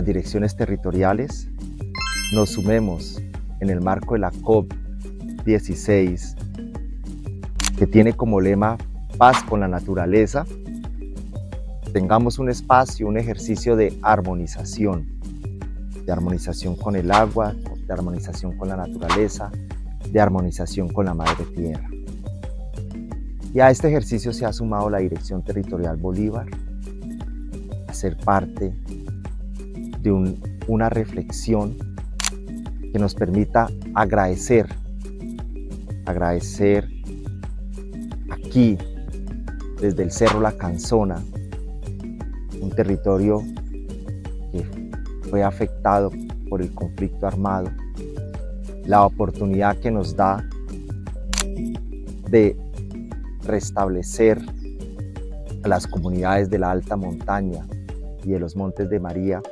las direcciones territoriales, nos sumemos en el marco de la COP16, que tiene como lema paz con la naturaleza, tengamos un espacio, un ejercicio de armonización, de armonización con el agua, de armonización con la naturaleza, de armonización con la madre tierra. Y a este ejercicio se ha sumado la Dirección Territorial Bolívar, a ser parte de una reflexión que nos permita agradecer, agradecer aquí, desde el Cerro La Canzona, un territorio que fue afectado por el conflicto armado, la oportunidad que nos da de restablecer a las comunidades de la alta montaña y de los Montes de María.